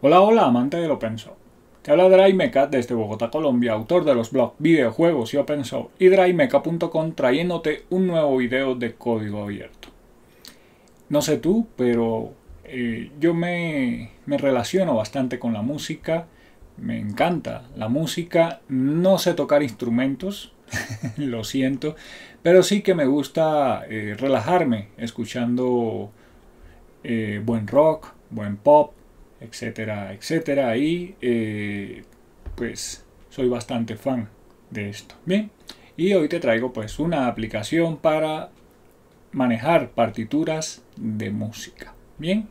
Hola, hola, amante del open source. Te habla DryMeca desde Bogotá, Colombia, autor de los blogs Videojuegos y Open Source y DryMeca.com trayéndote un nuevo video de código abierto. No sé tú, pero eh, yo me, me relaciono bastante con la música, me encanta la música, no sé tocar instrumentos, lo siento, pero sí que me gusta eh, relajarme escuchando eh, buen rock, buen pop, etcétera, etcétera. Y eh, pues soy bastante fan de esto. Bien, y hoy te traigo pues una aplicación para manejar partituras de música. Bien,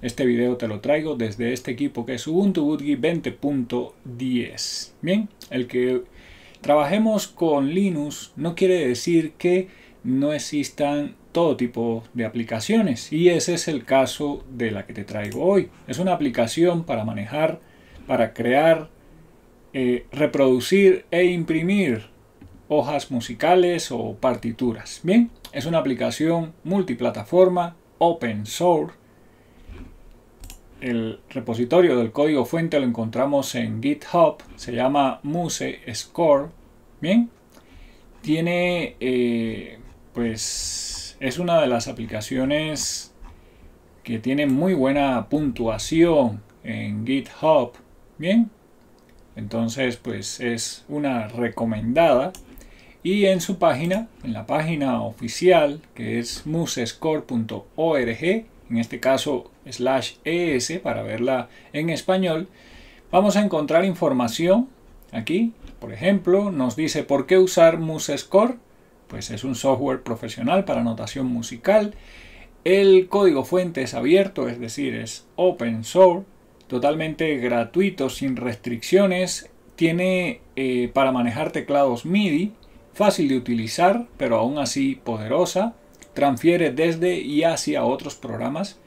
este video te lo traigo desde este equipo que es Ubuntu Bootgui 20.10. Bien, el que trabajemos con Linux no quiere decir que no existan todo tipo de aplicaciones y ese es el caso de la que te traigo hoy. Es una aplicación para manejar, para crear, eh, reproducir e imprimir hojas musicales o partituras. Bien, es una aplicación multiplataforma, open source. El repositorio del código fuente lo encontramos en GitHub, se llama Muse Score. Bien, tiene eh, pues es una de las aplicaciones que tiene muy buena puntuación en GitHub. Bien, entonces pues es una recomendada. Y en su página, en la página oficial que es musescore.org, en este caso slash es para verla en español, vamos a encontrar información aquí. Por ejemplo, nos dice por qué usar Musescore pues es un software profesional para notación musical. El código fuente es abierto, es decir, es open source, totalmente gratuito, sin restricciones. Tiene eh, para manejar teclados MIDI, fácil de utilizar, pero aún así poderosa. Transfiere desde y hacia otros programas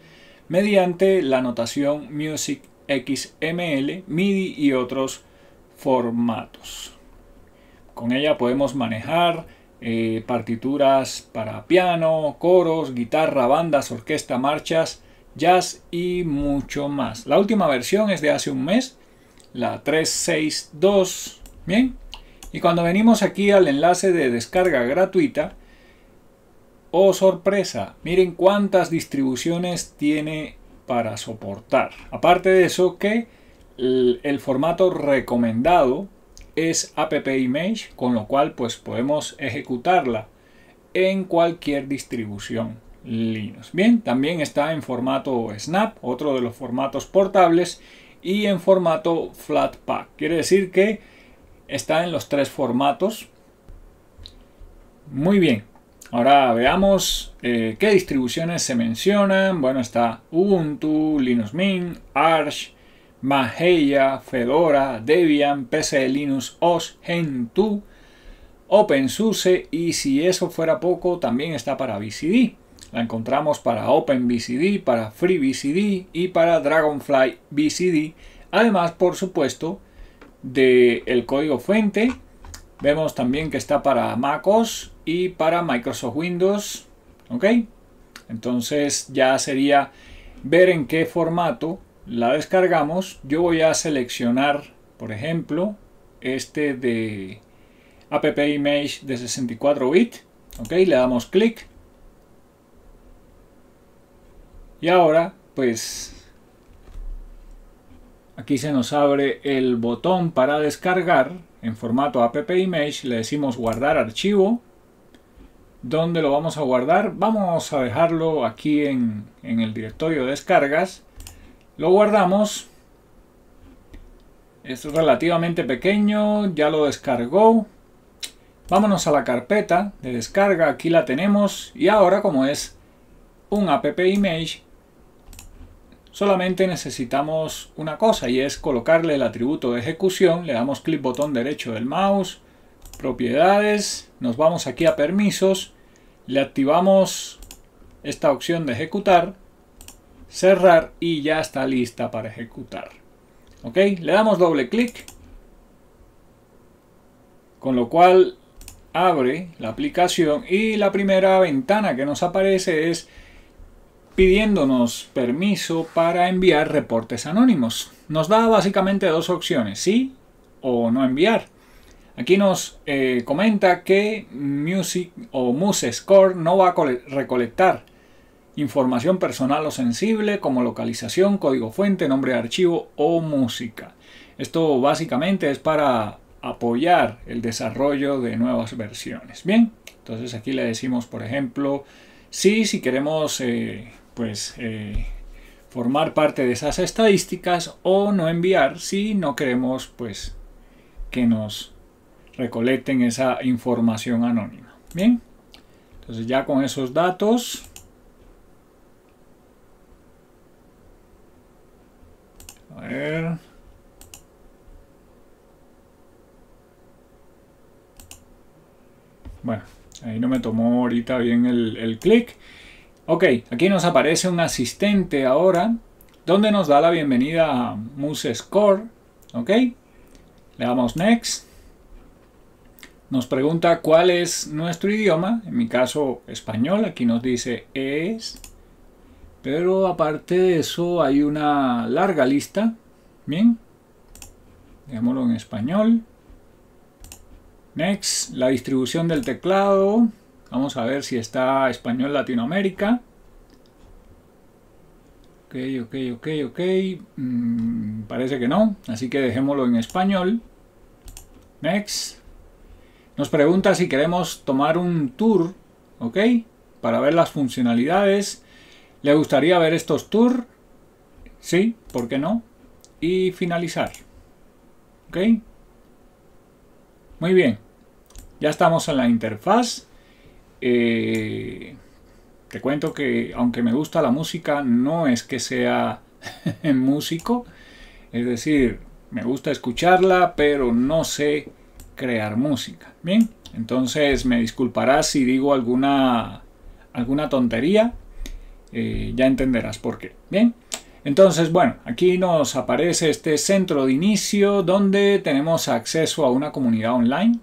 mediante la notación Music XML, MIDI y otros formatos. Con ella podemos manejar eh, partituras para piano, coros, guitarra, bandas, orquesta, marchas, jazz y mucho más. La última versión es de hace un mes, la 362. Bien, y cuando venimos aquí al enlace de descarga gratuita, oh sorpresa, miren cuántas distribuciones tiene para soportar. Aparte de eso que el formato recomendado es app image, con lo cual pues podemos ejecutarla en cualquier distribución Linux. Bien, también está en formato Snap, otro de los formatos portables, y en formato Flatpak. Quiere decir que está en los tres formatos. Muy bien. Ahora veamos eh, qué distribuciones se mencionan. Bueno, está Ubuntu, Linux Mint, Arch, Mageia, Fedora, Debian, PC Linux, OS, Gentoo, OpenSUSE y si eso fuera poco también está para BCD. La encontramos para OpenBCD, para FreeBCD y para Dragonfly BCD. Además, por supuesto, del el código fuente. Vemos también que está para MacOS y para Microsoft Windows. ¿Ok? Entonces ya sería ver en qué formato la descargamos, yo voy a seleccionar, por ejemplo, este de app image de 64 bits. Ok, le damos clic. Y ahora, pues, aquí se nos abre el botón para descargar en formato app image. Le decimos guardar archivo. ¿Dónde lo vamos a guardar? Vamos a dejarlo aquí en, en el directorio de descargas lo guardamos. Es relativamente pequeño, ya lo descargó. Vámonos a la carpeta de descarga, aquí la tenemos. Y ahora como es un app image, solamente necesitamos una cosa y es colocarle el atributo de ejecución. Le damos clic botón derecho del mouse, propiedades, nos vamos aquí a permisos, le activamos esta opción de ejecutar cerrar y ya está lista para ejecutar. ¿Ok? Le damos doble clic, con lo cual abre la aplicación y la primera ventana que nos aparece es pidiéndonos permiso para enviar reportes anónimos. Nos da básicamente dos opciones, sí o no enviar. Aquí nos eh, comenta que Music o Muse Score no va a recolectar información personal o sensible como localización, código fuente, nombre de archivo o música. Esto básicamente es para apoyar el desarrollo de nuevas versiones. Bien, entonces aquí le decimos, por ejemplo, sí, si queremos eh, pues eh, formar parte de esas estadísticas o no enviar si no queremos pues que nos recolecten esa información anónima. Bien, entonces ya con esos datos a ver bueno ahí no me tomó ahorita bien el, clic Ok, aquí nos aparece un asistente ahora, donde nos da la bienvenida a Muse Score. Ok, le damos Next. Nos pregunta cuál es nuestro idioma, en mi caso español, aquí nos dice es. Pero aparte de eso hay una larga lista. Bien, dejémoslo en español. Next, la distribución del teclado. Vamos a ver si está español Latinoamérica. Ok, ok, ok, ok. Mm, parece que no, así que dejémoslo en español. Next. Nos pregunta si queremos tomar un tour, ok, para ver las funcionalidades. ¿Le gustaría ver estos tours? Sí, ¿por qué no? Y finalizar. ¿Ok? Muy bien. Ya estamos en la interfaz. Eh, te cuento que aunque me gusta la música, no es que sea músico. Es decir, me gusta escucharla, pero no sé crear música. Bien, entonces me disculparás si digo alguna, alguna tontería. Eh, ya entenderás por qué. Bien, entonces, bueno, aquí nos aparece este centro de inicio donde tenemos acceso a una comunidad online.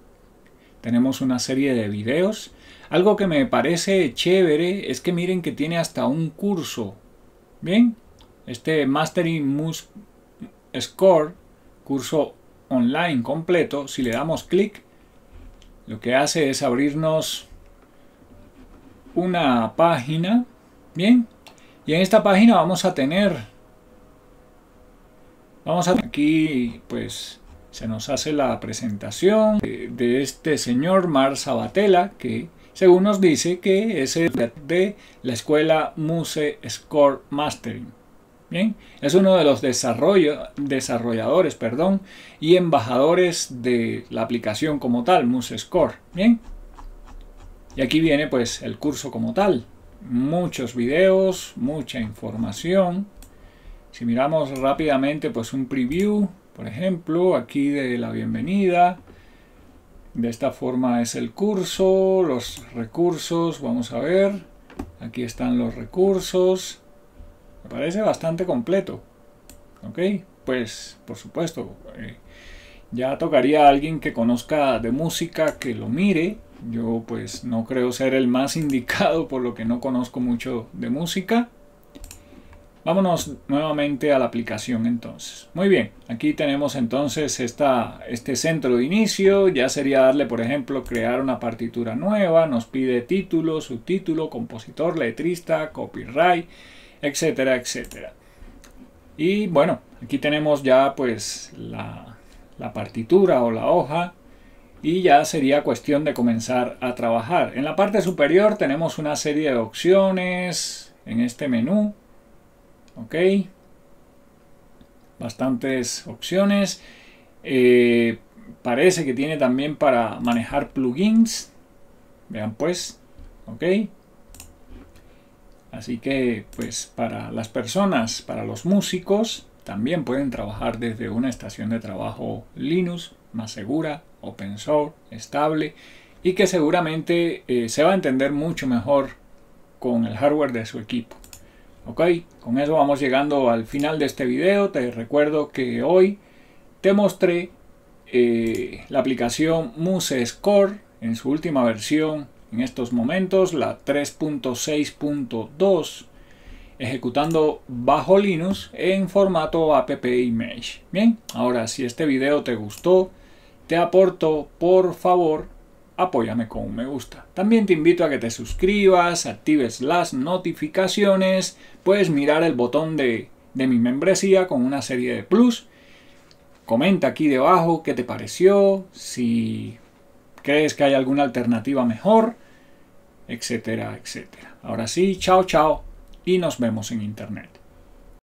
Tenemos una serie de videos algo que me parece chévere es que miren que tiene hasta un curso. Bien, este Mastering Mus Score, curso online completo, si le damos clic, lo que hace es abrirnos una página. Bien, y en esta página vamos a tener, vamos a aquí pues se nos hace la presentación de, este señor Mar Sabatella que según nos dice que es el de la escuela Muse Score Mastering. Bien, es uno de los desarrolladores perdón, y embajadores de la aplicación como tal, Muse Score. Bien, y aquí viene pues el curso como tal. Muchos videos, mucha información. Si miramos rápidamente pues un preview, por ejemplo, aquí de la bienvenida, de esta forma es el curso, los recursos, vamos a ver. Aquí están los recursos. Me parece bastante completo. ¿Ok? Pues, por supuesto, eh, ya tocaría a alguien que conozca de música que lo mire. Yo pues no creo ser el más indicado por lo que no conozco mucho de música. Vámonos nuevamente a la aplicación entonces. Muy bien, aquí tenemos entonces esta, este centro de inicio. Ya sería darle, por ejemplo, crear una partitura nueva. Nos pide título, subtítulo, compositor, letrista, copyright, etcétera, etcétera. Y bueno, aquí tenemos ya pues la, la partitura o la hoja y ya sería cuestión de comenzar a trabajar. En la parte superior tenemos una serie de opciones en este menú ok. Bastantes opciones. Eh, parece que tiene también para manejar plugins. Vean pues ok. Así que pues para las personas para los músicos también pueden trabajar desde una estación de trabajo Linux más segura open source estable y que seguramente eh, se va a entender mucho mejor con el hardware de su equipo Ok, con eso vamos llegando al final de este video. Te recuerdo que hoy te mostré eh, la aplicación Muse Score en su última versión en estos momentos, la 3.6.2. ejecutando bajo Linux en formato app image. Bien, ahora si este video te gustó, te aporto, por favor, apóyame con un me gusta. También te invito a que te suscribas, actives las notificaciones, puedes mirar el botón de, de mi membresía con una serie de plus. Comenta aquí debajo qué te pareció, si crees que hay alguna alternativa mejor, etcétera, etcétera. Ahora sí, chao, chao y nos vemos en internet.